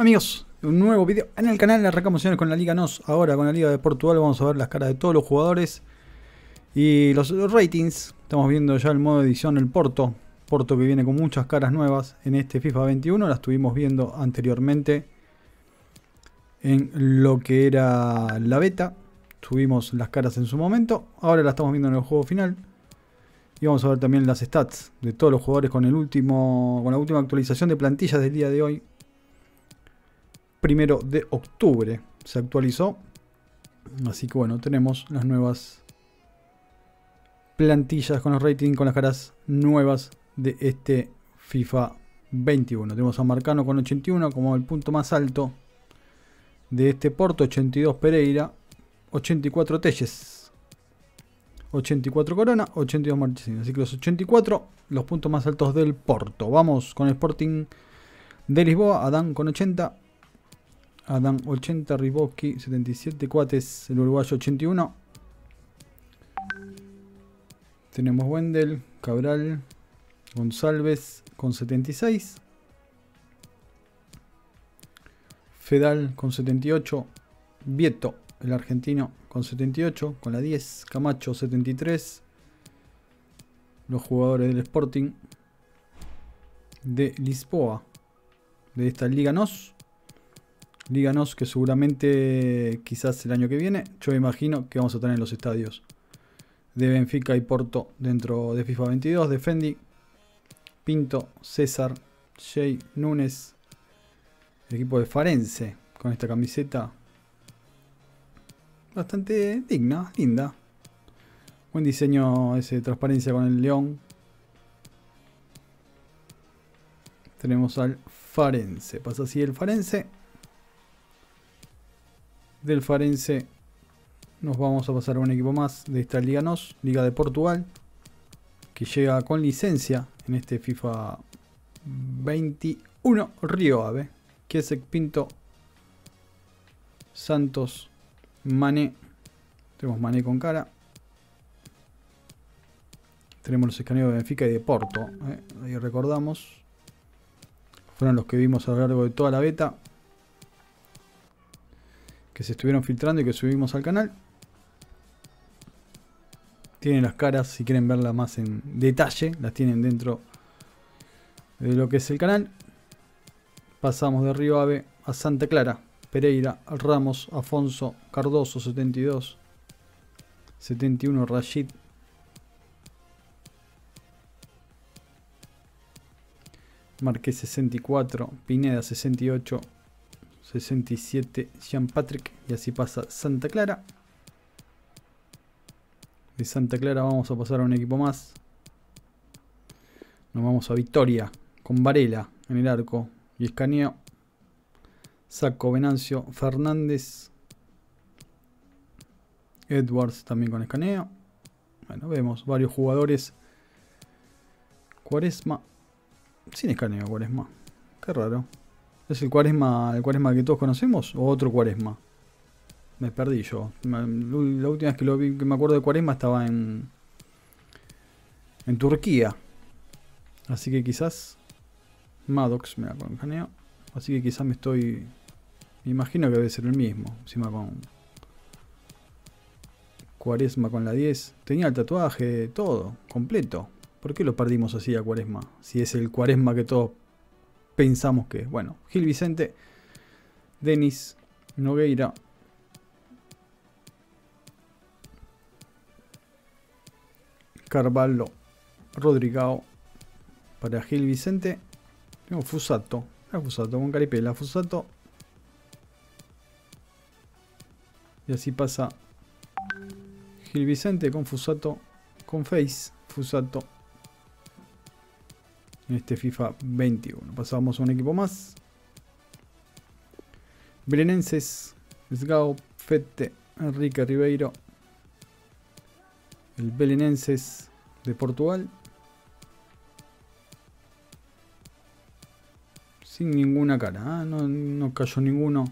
Amigos, un nuevo video en el canal. Arrancamos con la Liga NOS. Ahora con la Liga de Portugal vamos a ver las caras de todos los jugadores y los, ratings. Estamos viendo ya el modo edición, el Porto. Porto que viene con muchas caras nuevas en este FIFA 21. Las estuvimos viendo anteriormente en lo que era la beta. Tuvimos las caras en su momento. Ahora la estamos viendo en el juego final. Y vamos a ver también las stats de todos los jugadores con el último. con la última actualización de plantillas del día de hoy primero de octubre se actualizó. Así que bueno, tenemos las nuevas plantillas con los ratings, con las caras nuevas de este FIFA 21. Tenemos a Marcano con 81 como el punto más alto de este Porto, 82 Pereira, 84 Telles, 84 Corona, 82 Marchesín. Así que los 84, los puntos más altos del Porto. Vamos con el Sporting de Lisboa, Adán con 80, Adam 80, Riboski 77, Cuates, el uruguayo 81. Tenemos Wendel, Cabral, González con 76. Fedal con 78. Vieto, el argentino, con 78, con la 10. Camacho 73. Los jugadores del Sporting de Lisboa, de esta Liga NOS. Díganos que seguramente quizás el año que viene, yo imagino que vamos a tener en los estadios de Benfica y Porto dentro de FIFA 22, de Fendi, Pinto, César, Jay, Núñez, el equipo de Farense con esta camiseta bastante digna, linda. Buen diseño ese de transparencia con el león. Tenemos al Farense. Pasa así el Farense del Farense nos vamos a pasar a un equipo más de esta Liga NOS, Liga de Portugal, que llega con licencia en este FIFA 21 Río Ave. Kiesek Pinto, Santos, Mané. Tenemos Mané con cara. Tenemos los escaneos de Benfica y de Porto. ¿eh? Ahí recordamos. Fueron los que vimos a lo largo de toda la beta que se estuvieron filtrando y que subimos al canal. Tienen las caras, si quieren verlas más en detalle, las tienen dentro de lo que es el canal. Pasamos de Río Ave a Santa Clara, Pereira, Ramos, Afonso, Cardoso 72, 71 Rashid, Marqués 64, Pineda 68, 67 Jean Patrick y así pasa Santa Clara. De Santa Clara vamos a pasar a un equipo más. Nos vamos a Victoria con Varela en el arco y escaneo. Saco Venancio Fernández. Edwards también con escaneo. Bueno, vemos varios jugadores. Cuaresma. Sin escaneo, Cuaresma. Qué raro. ¿Es el cuaresma, el cuaresma que todos conocemos o otro cuaresma? Me perdí yo. La última vez que vi, que me acuerdo de cuaresma estaba en, en Turquía. Así que quizás Maddox me la caneo. Así que quizás me estoy. Me imagino que debe ser el mismo. Encima con. Cuaresma con la 10. Tenía el tatuaje, todo, completo. ¿Por qué lo perdimos así a Cuaresma? Si es el Cuaresma que todos pensamos que Bueno, Gil Vicente, Denis Nogueira, Carvalho, Rodrigao, para Gil Vicente, tengo Fusato, Fusato con Caripela, Fusato, y así pasa Gil Vicente con Fusato, con Face, Fusato, en este FIFA 21. Pasamos a un equipo más. Belenenses, Sgao, Fete, Enrique Ribeiro. El Belenenses de Portugal. Sin ninguna cara, ¿ah? no, cayó ninguno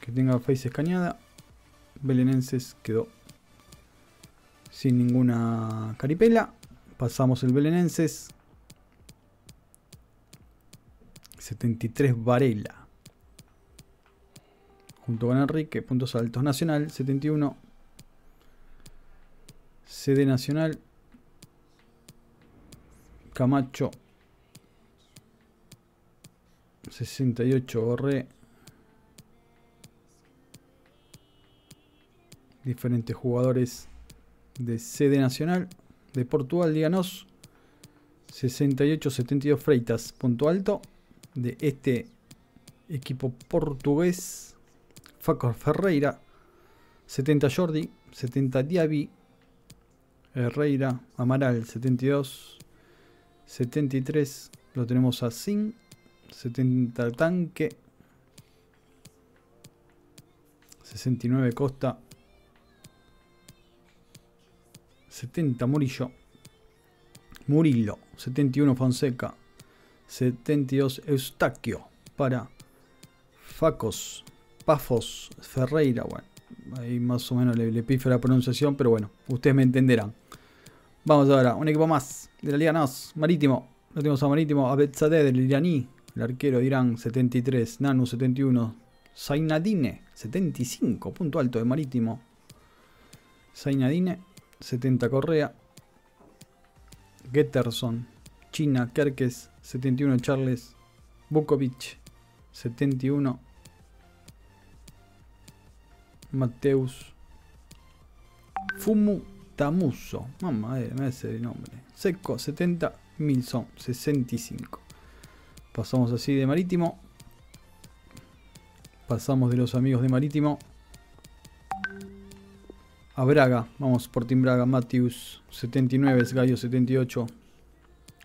que tenga face escaneada. Belenenses quedó sin ninguna caripela. Pasamos el Belenenses 73 Varela. junto con Enrique, puntos altos. Nacional, 71. CD Nacional, Camacho, 68 Borré. Diferentes jugadores de sede nacional de Portugal, díganos. 68-72 Freitas, punto alto de este equipo portugués. Faco Ferreira, 70 Jordi, 70 Diaby, Herreira, Amaral, 72, 73 lo tenemos a Sin, 70 Tanque, 69 Costa, 70 Murillo, Murillo, 71 Fonseca, 72 Eustaquio para Facos, Pafos, Ferreira, bueno, ahí más o menos le, le la pronunciación, pero bueno, ustedes me entenderán. Vamos ahora, un equipo más de la Liga NOS, Marítimo, lo tenemos a Marítimo, Abedzadeh del iraní, el arquero de Irán, 73, Nanu, 71, Zainadine, 75, punto alto de Marítimo, Zainadine, 70 Correa, Getterson, China, Kerkes, 71 Charles, Bukovic, 71 Mateus, Fumu Tamuso, mamá, me hace el nombre, Seco, 70 Milson, 65. Pasamos así de Marítimo. Pasamos de los amigos de Marítimo a Braga. Vamos, Sporting Braga, Matthews 79, Gallo 78,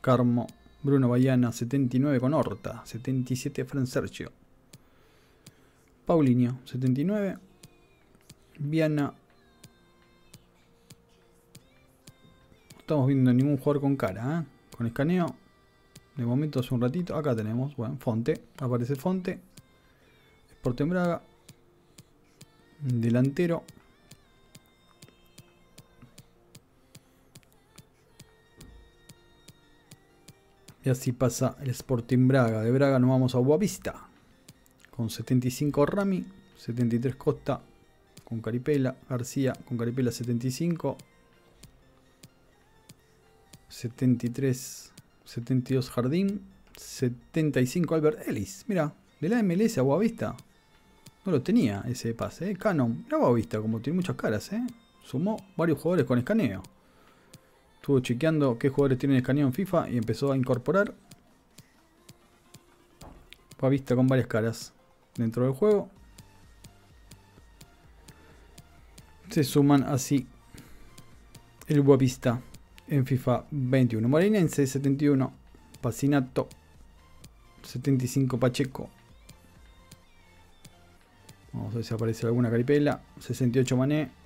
Carmo, Bruno Bayana 79 con Horta, 77 Fran Sergio, Paulinho 79, Viana. No estamos viendo ningún jugador con cara, ¿eh? con escaneo. De momento hace un ratito, acá tenemos, bueno, Fonte, aparece Fonte, Sporting Braga, delantero. Y así pasa el Sporting Braga. De Braga nos vamos a Boavista. Con 75 Rami, 73 Costa, con Caripela, García con Caripela 75, 73, 72 Jardín, 75 Albert Ellis. Mira, de la MLS a Boavista. No lo tenía ese pase, ¿eh? Canon. Mira Boavista, como tiene muchas caras, ¿eh? Sumó varios jugadores con escaneo. Estuvo chequeando qué jugadores tienen escaneo en FIFA y empezó a incorporar. Boavista con varias caras dentro del juego. Se suman así el Boavista en FIFA 21. Morinense 71. Pacinato 75 Pacheco. Vamos a ver si aparece alguna caripela. 68 Mané.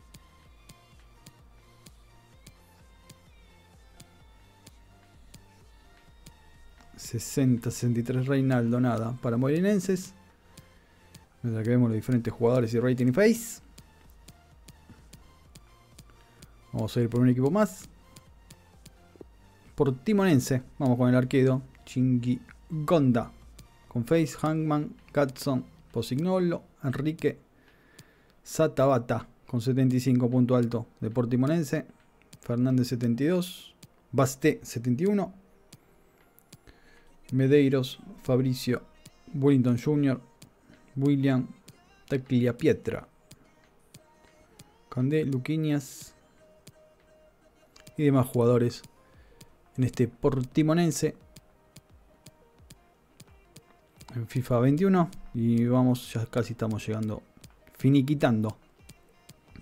...60, 63 Reinaldo, nada... ...para Molinenses... Mientras que vemos los diferentes jugadores y rating y face... Vamos a ir por un equipo más. Por Timonense. Vamos con el arquero. Chingy Gonda. Con Face, Hangman, Gatson, Posignolo, Enrique, Satabata. Con 75 punto alto de Portimonense. Fernández 72. Basté 71. Medeiros, Fabricio, Wellington Jr., William Teclia Pietra. Candé, Luquinias y demás jugadores en este Portimonense en FIFA 21 y vamos ya casi estamos llegando finiquitando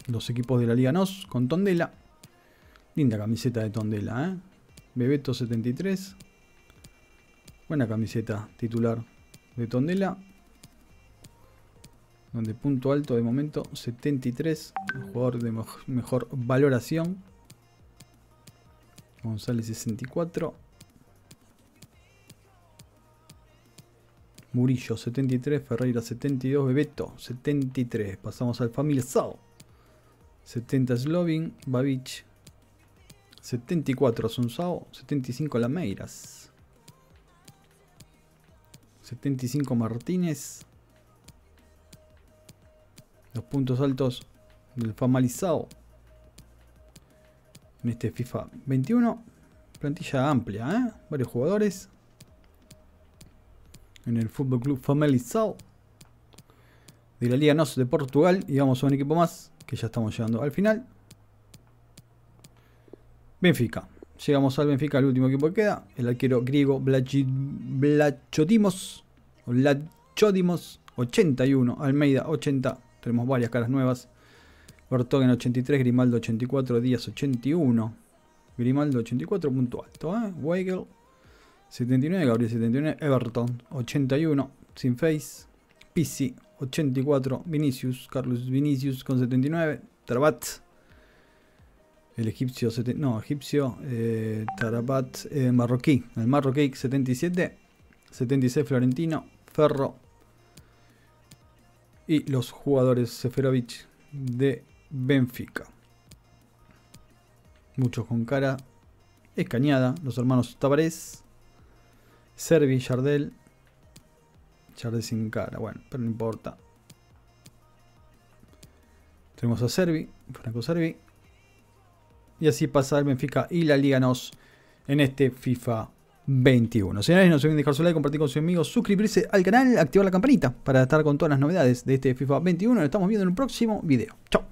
los equipos de la Liga NOS con Tondela linda camiseta de Tondela ¿eh? Bebeto 73 buena camiseta titular de Tondela donde punto alto de momento 73 jugador de mejor valoración González 64. Murillo 73, Ferreira 72, Bebeto 73. Pasamos al Familia Sao. 70 Slovin, Babich 74 Asunsao, 75 Lameiras. 75 Martínez. puntos altos del Famalizado. En este FIFA 21. Plantilla amplia, ¿eh? Varios jugadores. En el Fútbol Club Famalizado. De la Liga NOS de Portugal. Y vamos a un equipo más. Que ya estamos llegando al final. Benfica. Llegamos al Benfica, el último equipo que queda. El arquero griego Blachodimos. O 81. Almeida 80. Tenemos varias caras nuevas. Bertogen 83. Grimaldo 84. Díaz 81. Grimaldo 84, punto alto. ¿eh? Weigel 79. Gabriel 79. Everton 81. Sin Face. Pisi 84. Vinicius. Carlos Vinicius con 79. Trabat el egipcio, no, egipcio, eh, Tarabat, eh, marroquí, el marroquí 77, 76 Florentino, Ferro y los jugadores Seferovic de Benfica. Muchos con cara escañada, los hermanos Tavares, Servi, Jardel, Jardel sin cara, bueno, pero no importa. Tenemos a Servi, Franco Servi, y así pasa el Benfica y la Liga NOS en este FIFA 21. Señores, no se olviden dejar su like, compartir con sus amigos, suscribirse al canal, activar la campanita para estar con todas las novedades de este FIFA 21. Nos estamos viendo en un próximo video. Chao.